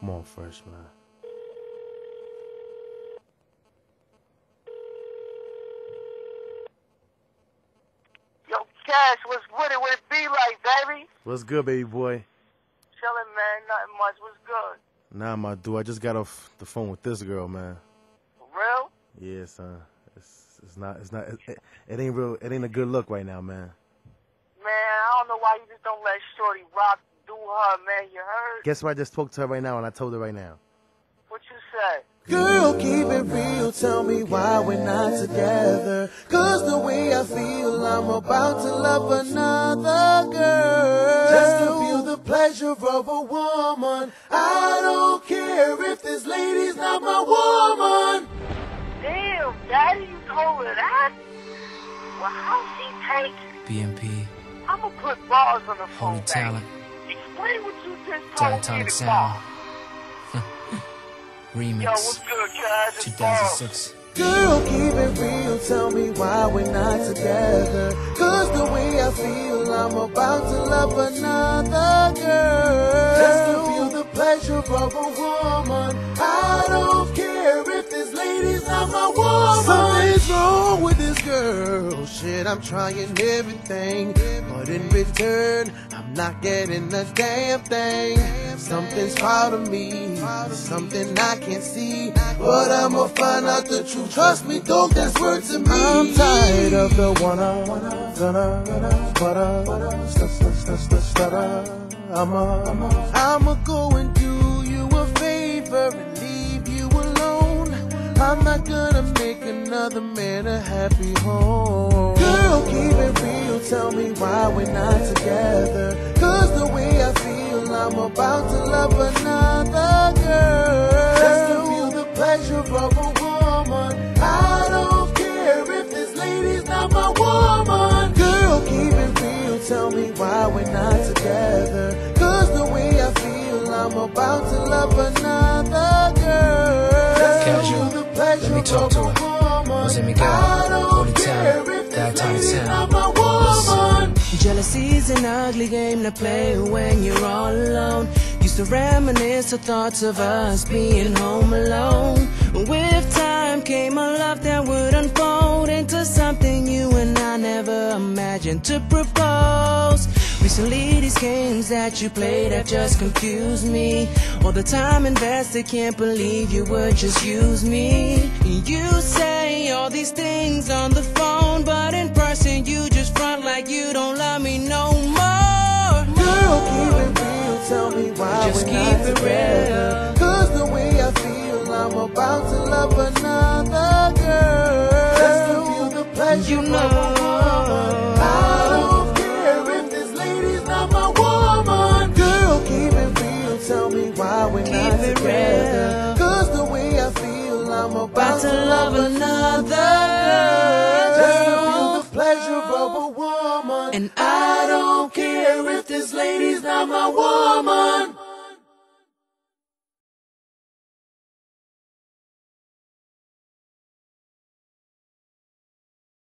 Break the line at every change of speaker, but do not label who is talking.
Come on, fresh man.
Yo, Cash, what's with it? What it be like, baby?
What's good, baby boy?
Chillin', man. Nothing much. What's good?
Nah, my dude, I just got off the phone with this girl, man.
For real?
Yeah, son. It's it's not it's not it, it, it ain't real. It ain't a good look right now, man.
Man, I don't know why you just don't let Shorty rock do her, man. You heard?
Guess what? I just spoke to her right now, and I told her right now.
What you say?
Girl, keep it real, tell me why we're not together. Cause the way I feel, I'm about to love another girl. Just to feel the pleasure of a woman. I don't care if this lady's not my woman.
Damn, Daddy, you told her that? Well, how's she take it?
BMP,
I'ma put bars on the phone,
Holy Talent, Diatonic
to
Sound, Remix,
Yo, what's good, Cash? It's
2006.
Girl, keep it real, tell me why we're not together. Cause the way I feel, I'm about to love another girl. Just to feel the pleasure of a woman. I don't care if this lady's not my woman. Something's wrong with this girl. Shit, I'm trying everything. But in return, I'm not getting a damn thing. Something's part of me, something I can't see. But I'ma find out the truth. Trust me, dog, that's word to me. I'm tired of the wanna, wanna, gonna, gonna, butter, st- st- st- st- stutter. I'ma, I'ma go and do you a favor and leave you alone. I'm not gonna another man a happy home. Girl, keep it real, tell me why we're not together. Cause the way I feel, I'm about to love another girl. Just to feel the pleasure of a woman. I don't care if this lady's not my woman. Girl, keep it real, tell me why we're not together. Cause the way I feel, I'm about to love another girl.
Qasual.
feel the pleasure
Let me talk to her. Jealousy's an ugly game to play when you're all alone. Used to reminisce the thoughts of us being home alone. With time came a love that would unfold into something you and I never imagined to propose. Recently, these games that you played have just confused me. All the time invested, can't believe you would just use me. You say all these things on the Just
keep it together. Cause the way I feel, I'm about to love another girl. Just to feel the pleasure
You
of a
know.
woman. I don't care if this lady's not my woman. Girl, keep it real. Tell me why we're
Keep
not
it
together.
real.
Cause the way I feel, I'm about,
About to love another girl.
Just to feel the pleasure of a woman.
And
I don't care if this lady's not my woman.